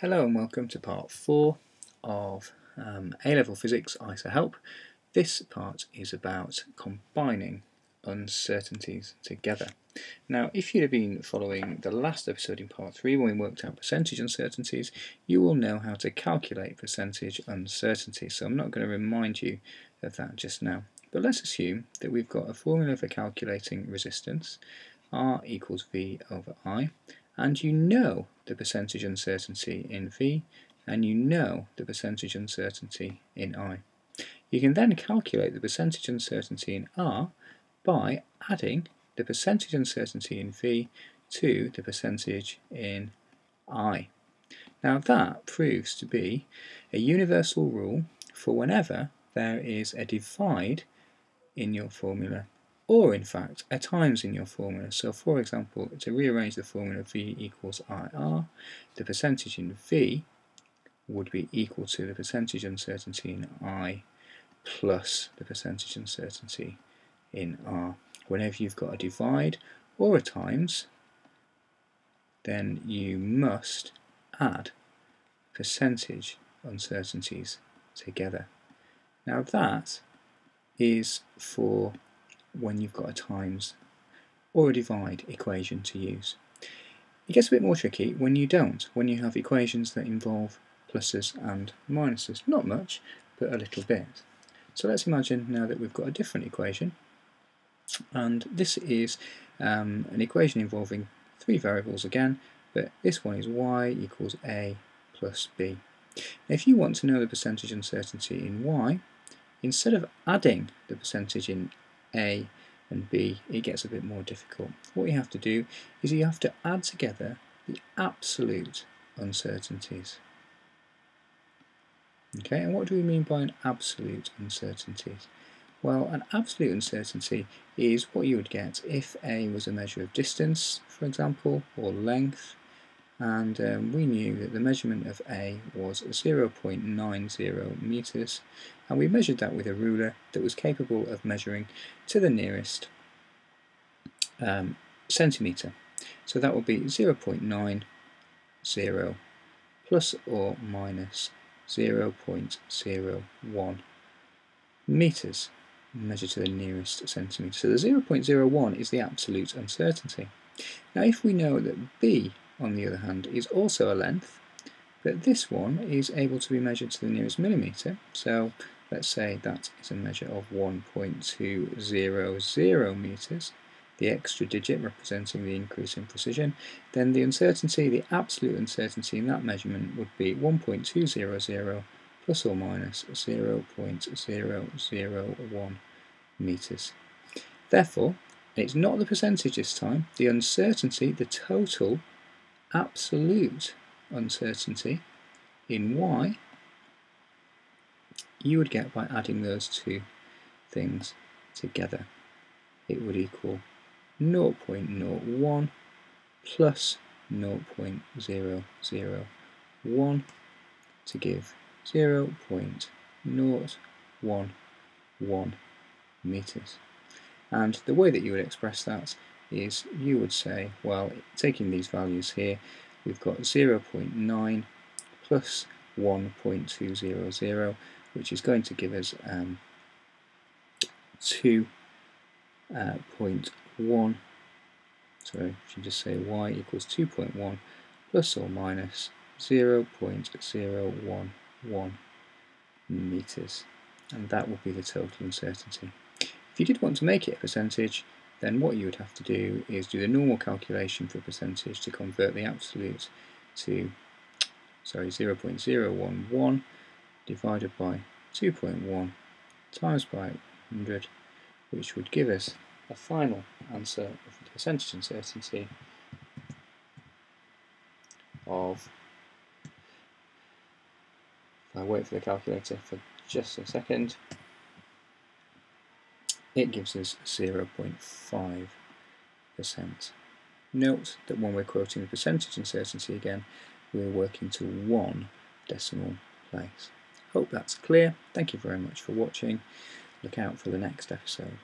Hello and welcome to part 4 of um, A-Level Physics ISA Help. This part is about combining uncertainties together. Now if you'd have been following the last episode in part 3 when we worked out percentage uncertainties, you will know how to calculate percentage uncertainty. So I'm not going to remind you of that just now. But let's assume that we've got a formula for calculating resistance, R equals V over I, and you know the percentage uncertainty in V and you know the percentage uncertainty in I. You can then calculate the percentage uncertainty in R by adding the percentage uncertainty in V to the percentage in I. Now that proves to be a universal rule for whenever there is a divide in your formula or in fact a times in your formula. So for example, to rearrange the formula V equals IR, the percentage in V would be equal to the percentage uncertainty in I plus the percentage uncertainty in R. Whenever you've got a divide or a times, then you must add percentage uncertainties together. Now that is for when you've got a times or a divide equation to use. It gets a bit more tricky when you don't, when you have equations that involve pluses and minuses. Not much, but a little bit. So let's imagine now that we've got a different equation, and this is um, an equation involving three variables again, but this one is y equals a plus b. Now if you want to know the percentage uncertainty in y, instead of adding the percentage in a and B, it gets a bit more difficult. What you have to do is you have to add together the absolute uncertainties. Okay, and what do we mean by an absolute uncertainty? Well, an absolute uncertainty is what you would get if A was a measure of distance, for example, or length, and um, we knew that the measurement of A was 0.90 meters and we measured that with a ruler that was capable of measuring to the nearest um, centimeter. So that would be 0.90 plus or minus 0.01 meters measured to the nearest centimeter. So the 0.01 is the absolute uncertainty. Now if we know that B on the other hand, is also a length, but this one is able to be measured to the nearest millimetre, so let's say that is a measure of 1.200 metres, the extra digit representing the increase in precision, then the uncertainty, the absolute uncertainty in that measurement would be 1.200 plus or minus 0.001 metres. Therefore, it's not the percentage this time, the uncertainty, the total absolute uncertainty in y you would get by adding those two things together. It would equal 0.01 plus 0.001 to give 0.011 meters. And the way that you would express that is you would say, well, taking these values here, we've got 0.9 plus 1.200, which is going to give us um, 2.1. Uh, sorry, if you just say y equals 2.1 plus or minus 0.011 meters, and that will be the total uncertainty. If you did want to make it a percentage, then what you would have to do is do the normal calculation for percentage to convert the absolute to sorry 0.011 divided by 2.1 times by 100 which would give us a final answer of percentage uncertainty of if I wait for the calculator for just a second it gives us 0.5%. Note that when we're quoting the percentage uncertainty again, we're working to one decimal place. Hope that's clear. Thank you very much for watching. Look out for the next episode.